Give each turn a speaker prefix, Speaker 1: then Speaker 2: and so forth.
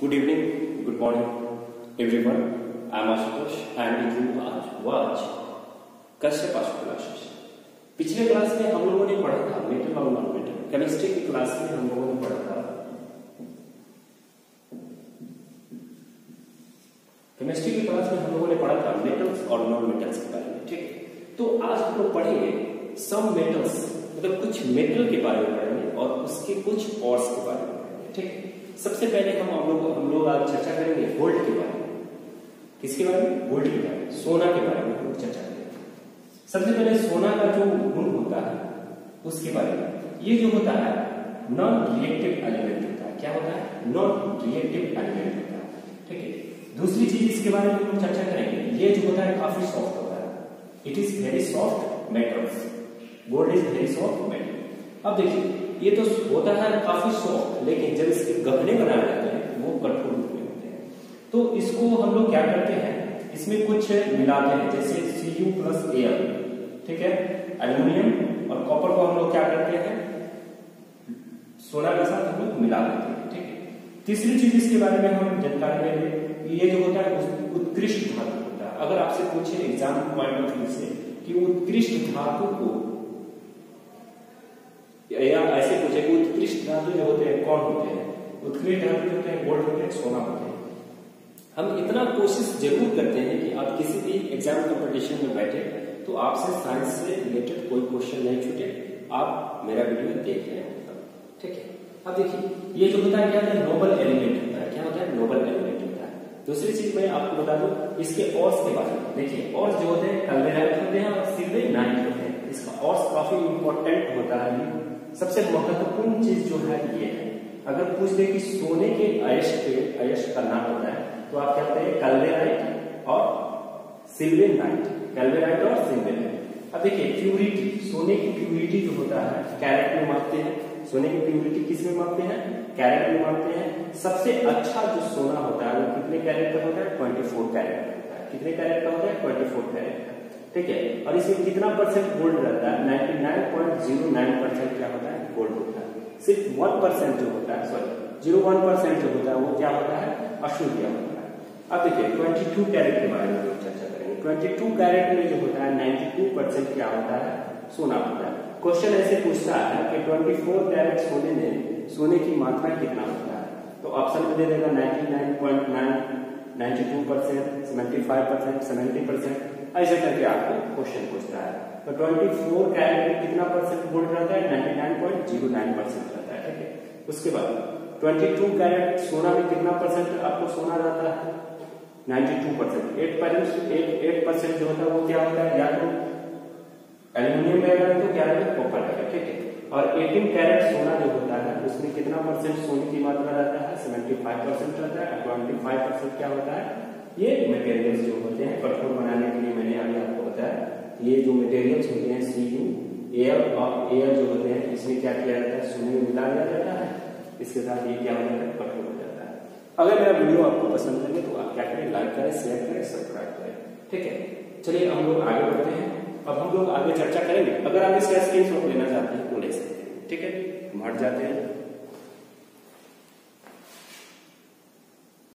Speaker 1: Good evening, good morning, everyone. I am Ashutosh and you are watch Kashyap Ashu classes पिछले class में हम लोगों ने पढ़ा था मेटल और नॉन मेटल केमिस्ट्री की क्लास में हम लोगों ने पढ़ा था। केमिस्ट्री की क्लास में हम लोगों ने पढ़ा था मेटल्स और नॉन मेटल्स के बारे में ठीक तो आज हम लोग पढ़ेंगे सम मेटल्स मतलब कुछ मेटल के बारे में पढ़ेंगे और उसके कुछ ऑर्स के बारे में ठीक है? सबसे पहले हम हम लोग हम लोग आज चर्चा करेंगे गोल्ड के बारे में। किसके बारे में? गोल्ड के बारे में, सोना के बारे में हम लोग चर्चा करेंगे। सबसे पहले सोना का जो गुण होता है, उसके बारे में। ये जो होता है नॉन रिएक्टिव एलिमेंट होता है। क्या होता है? नॉन रिएक्टिव एलिमेंट होता है। ठीक है? दूसरी चीज़ इसके बारे में हम चर्चा करेंगे। ये जो होता है, काफ़ी सॉफ्ट होता है। It is very soft metals gold is very soft metal अब देखिए ये तो होता है काफ़ी सॉफ्ट लेकिन जब इसके गहने बनाए जाते हैं, वो कठोर रूप में होते हैं। तो इसको हम लोग क्या करते हैं? इसमें कुछ मिलाते हैं, जैसे सी यू प्लस एयर ठीक है? एल्यूमिनियम और कॉपर को हम लोग क्या करते हैं? सोना के साथ हम लोग मिला देते हैं, ठीक है? तीसरी चीज़ इसके बारे में हम जानकारी लेंगे। ये जो होता है उत्कृष्ट धातु होता है। अगर आपसे पूछे एग्ज़ाम पॉइंट ऑफ़ व्यू से कि उत्कृष्ट धातु को या ऐसे पूछे कि उत्कृष्ट धातु जो होते हैं, कौन होते हैं? उत्कृष्ट धातु जो होते हैं गोल्ड होते हैं, सोना होते हैं। हम इतना कोशिश ज़रूर करते हैं कि आप किसी भी एग्ज़ाम कंपटीशन में बैठे तो आपसे साइंस से रिलेटेड कोई क्वेश्चन नहीं छूटे। आप मेरा वीडियो देख रहे हैं। ठीक है? अब देखिए, ये जो होता है, क्या होता है? नोबल एलिमेंट होता है। क्या होता है? नोबल एलिमेंट होता है। दूसरी चीज़ मैं आपको बता दूँ, इसके ऑर्स के बारे में। देखिए ऑर्स जो होते हैं कल्वेराइट होते हैं और सिल्वे नाइट होते हैं। इसका ऑर्स काफ़ी इंपॉर्टेंट होता है। सबसे महत्वपूर्ण चीज़ जो है ये है, अगर पूछ दे कि सोने के अयश पे, अयश का नाम होता है तो आप कहते हैं कैल्वेराइट और सिल्वेनाइट कैल्वेराइट और सिल्वेनाइट। अब देखिए, प्यूरिटी, सोने की प्यूरिटी जो होता है, कैरेट में मापते हैं। सोने की प्यूरिटी किसमें मापते हैं? कैरेट में मापते हैं। सबसे अच्छा जो सोना होता है, वो कितने कैरेट का होता है? ट्वेंटी फोर कैरेट का होता है। कितने कैरेट का होता है? ट्वेंटी फोर कैरेट का। ठीक है? और इसमें कितना परसेंट गोल्ड रहता है? Ninety nine point zero nine percent क्या होता है? गोल्ड होता है। सिर्फ़ वन परसेंट जो होता है सॉरी ज़ीरो वन परसेंट जो होता है, वो क्या होता है? अशुद्ध होता है। अब देखिए ट्वेंटी टू कैरेट के बारे में चर्चा करेंगे। ट्वेंटी टू कैरेट में जो होता है नाइन्टी टू परसेंट क्या होता है? सोना होता है। क्वेश्चन ऐसे पूछता है कि ट्वेंटी फोर कैरेट सोने में, सोने की मात्रा कितना होता है? तो ऑप्शन में दे देगा ninety nine point nine ninety two percent ऐसे करके आपको क्वेश्चन पूछता है। तो 24 कैरेट कितना परसेंट गोल्ड रहता है? 99.09 परसेंट रहता है, ठीक है? उसके बाद 22 कैरेट सोना में कितना परसेंट आपको सोना रहता है? 92 percent eight percent eight percent जो होता है वो क्या होता है? या तो एल्यूमिनियम रहेगा तो क्या रहेगा कॉपर रहेगा ठीक है? और 18 कैरेट सोना जो होता है उसमें कितना परसेंट सोने की मात्रा रहता है? 75 परसेंट रहता है 25 परसेंट क्या होता है? ये मटेरियल्स जो होते हैं, कठोर बनाने के लिए मैंने अभी आपको बताया। ये जो मटेरियल्स होते हैं सी यू एयर और एयर जो होते हैं, इसमें क्या किया जाता है? सोने में मिला दिया जाता है। इसके साथ ये क्या हो जाता है? कठोर हो जाता है। अगर मेरा वीडियो आपको पसंद लगे तो आप क्या करें? लाइक करें शेयर करें सब्सक्राइब करें। ठीक है? चलिए हम लोग आगे बढ़ते हैं। अब हम लोग आगे चर्चा करेंगे। अगर आप इसका स्क्रीन लेना चाहते हैं तो ले सकते हैं ठीक है हम हट जाते हैं।